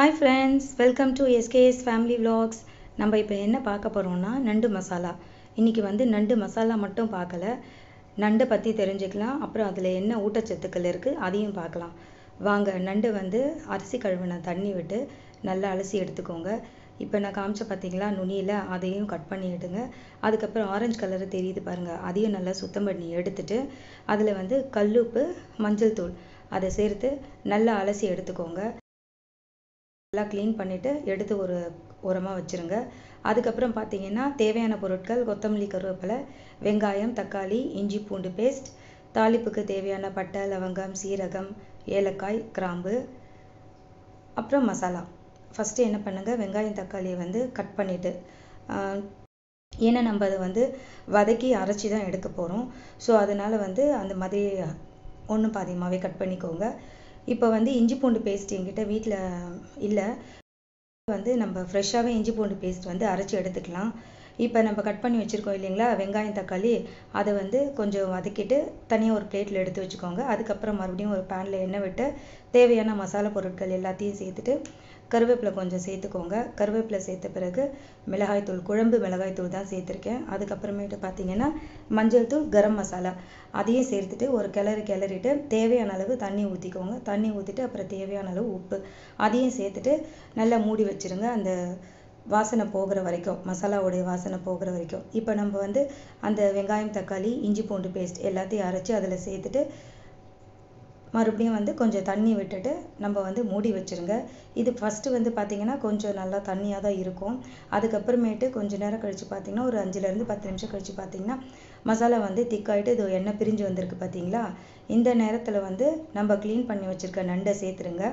Hi friends welcome to SKS family vlogs நம்ம இப்போ என்ன பார்க்க போகிறோம்னா நண்டு மசாலா. இன்றைக்கி வந்து நண்டு மசாலா மட்டும் பார்க்கல. நண்டை பற்றி தெரிஞ்சுக்கலாம். அப்புறம் அதில் என்ன ஊட்டச்சத்துக்கள் இருக்குது அதையும் பார்க்கலாம். வாங்க நண்டு வந்து அரிசி கழுவின தண்ணி விட்டு நல்லா அலசி எடுத்துக்கோங்க. இப்போ நான் காமிச்ச பார்த்தீங்களா நுனியில் அதையும் கட் பண்ணி எடுங்க. அதுக்கப்புறம் ஆரஞ்சு கலரு தெரியுது பாருங்கள் அதையும் நல்லா சுத்தம் பண்ணி எடுத்துட்டு அதில் வந்து கல்லுப்பு மஞ்சள் தூள் அதை சேர்த்து நல்லா அலசி எடுத்துக்கோங்க. நல்லா க்ளீன் பண்ணிவிட்டு எடுத்து ஒரு ஓரமாக வச்சுருங்க. அதுக்கப்புறம் பார்த்தீங்கன்னா தேவையான பொருட்கள் கொத்தமல்லி கருவேப்பிலை வெங்காயம் தக்காளி இஞ்சி பூண்டு பேஸ்ட் தாளிப்புக்கு தேவையான பட்டை லவங்கம் சீரகம் ஏலக்காய் கிராம்பு அப்புறம் மசாலா. ஃபஸ்ட்டு என்ன பண்ணுங்கள் வெங்காயம் தக்காளியை வந்து கட் பண்ணிவிட்டு ஏன்னா நம்ம அதை வந்து வதக்கி அரைச்சி தான் எடுக்க போகிறோம் ஸோ அதனால் வந்து அந்த மாதிரி ஒன்று பாதியமாகவே கட் பண்ணிக்கோங்க. இப்போ வந்து இஞ்சி பூண்டு பேஸ்ட் என்கிட்ட வீட்டில் இல்லை. வந்து நம்ம ஃப்ரெஷ்ஷாகவே இஞ்சி பூண்டு பேஸ்ட் வந்து அரைச்சி எடுத்துக்கலாம். இப்போ நம்ம கட் பண்ணி வச்சுருக்கோம் இல்லைங்களா? வெங்காயம் தக்காளி அதை வந்து கொஞ்சம் வதக்கிட்டு தனியாக ஒரு பிளேட்டில் எடுத்து வச்சுக்கோங்க. அதுக்கப்புறம் மறுபடியும் ஒரு பேனில் எண்ணெய் விட்டு தேவையான மசாலா பொருட்கள் எல்லாத்தையும் சேர்த்துட்டு கருவேப்பிலை கொஞ்சம் சேர்த்துக்கோங்க. கருவேப்பிலை சேர்த்த பிறகு மிளகாய்த்தூள் குழம்பு மிளகாய்த்தூள் தான் சேர்த்துருக்கேன். அதுக்கப்புறமேட்டு பார்த்தீங்கன்னா மஞ்சள் தூள் கரம் மசாலா. அதையும் சேர்த்துட்டு ஒரு கிளறு கிளறிட்டு தேவையான அளவு தண்ணி ஊற்றிக்கோங்க தண்ணி ஊற்றிட்டு அப்புறம் தேவையான அளவு உப்பு. அதையும் சேர்த்துட்டு நல்லா மூடி வச்சுருங்க. அந்த வாசனை போகிற வரைக்கும் மசாலாவுடைய வாசனை போகிற வரைக்கும். இப்போ நம்ம வந்து அந்த வெங்காயம் தக்காளி இஞ்சி பூண்டு பேஸ்ட் எல்லாத்தையும் அரைச்சி அதில் சேர்த்துட்டு மறுபடியும் வந்து கொஞ்சம் தண்ணி விட்டுட்டு நம்ம வந்து மூடி வச்சுருங்க. இது ஃபஸ்ட்டு வந்து பார்த்திங்கன்னா கொஞ்சம் நல்லா தண்ணியாக தான் இருக்கும். அதுக்கப்புறமேட்டு கொஞ்சம் நேரம் கழித்து பார்த்திங்கன்னா ஒரு அஞ்சுலேருந்து பத்து நிமிஷம் கழித்து பார்த்திங்கன்னா மசாலா வந்து திக்காயிட்டு இது எண்ணெய் பிரிஞ்சு வந்திருக்கு பார்த்தீங்களா இந்த நேரத்தில் வந்து நம்ம க்ளீன் பண்ணி வச்சுருக்க நண்டை சேர்த்துருங்க.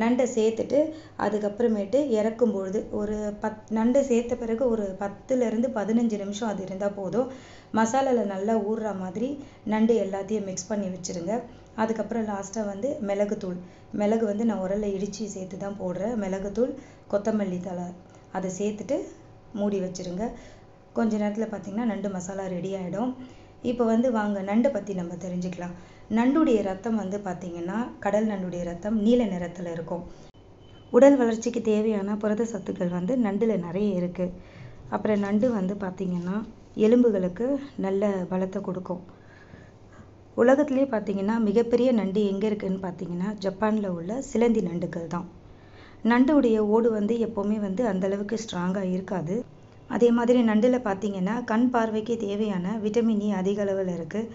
நண்டை சேர்த்துட்டு அதுக்கப்புறமேட்டு இறக்கும் பொழுது ஒரு பத் நண்டை சேர்த்த பிறகு ஒரு பத்துலேருந்து பதினஞ்சு நிமிஷம் அது இருந்தால் போதும். மசாலாவில் நல்லா ஊறுற மாதிரி நண்டு எல்லாத்தையும் மிக்ஸ் பண்ணி வச்சுருங்க. அதுக்கப்புறம் லாஸ்ட்டாக வந்து மிளகுத்தூள். மிளகு வந்து நான் உரலில் இடித்து சேர்த்து தான் போடுறேன். மிளகுத்தூள் கொத்தமல்லி தழை அதை சேர்த்துட்டு மூடி வச்சுருங்க. கொஞ்ச நேரத்தில் பார்த்திங்கன்னா நண்டு மசாலா ரெடி ஆகிடும் இப்போ வந்து வாங்க நண்டை பற்றி நம்ம தெரிஞ்சுக்கலாம். நண்டுடைய ரத்தம் வந்து பார்த்திங்கன்னா கடல் நண்டுடைய ரத்தம் நீல நிறத்தில் இருக்கும். உடல் வளர்ச்சிக்கு தேவையான புரத சத்துக்கள் வந்து நண்டில் நிறைய இருக்குது அப்புறம் நண்டு வந்து பார்த்திங்கன்னா எலும்புகளுக்கு நல்ல பலத்தை கொடுக்கும். உலகத்திலே பார்த்தீங்கன்னா மிகப்பெரிய நண்டு எங்கே இருக்குதுன்னு பார்த்தீங்கன்னா ஜப்பானில் உள்ள சிலந்தி நண்டுகள் தான். நண்டுடைய ஓடு வந்து எப்போவுமே வந்து அந்தளவுக்கு ஸ்ட்ராங்காக இருக்காது. அதே மாதிரி நண்டில் பார்த்தீங்கன்னா கண் பார்வைக்கு தேவையான விட்டமின் இ e அதிக அளவில் இருக்குது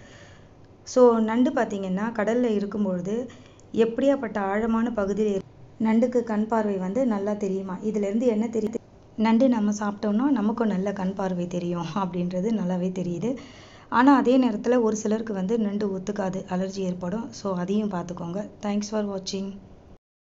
ஸோ நண்டு பார்த்தீங்கன்னா கடலில் இருக்கும்பொழுது எப்படியாப்பட்ட ஆழமான பகுதியில் நண்டுக்கு கண் பார்வை வந்து நல்லா தெரியுமா? இதுலேருந்து என்ன தெரியுது? நண்டு நம்ம சாப்பிட்டோம்னா நமக்கும் நல்ல கண் பார்வை தெரியும் அப்படின்றது நல்லாவே தெரியுது. ஆனால் அதே நேரத்தில் ஒரு சிலருக்கு வந்து நண்டு ஒத்துக்காது அலர்ஜி ஏற்படும். ஸோ அதையும் பார்த்துக்கோங்க. தேங்க்ஸ் ஃபார் வாட்சிங்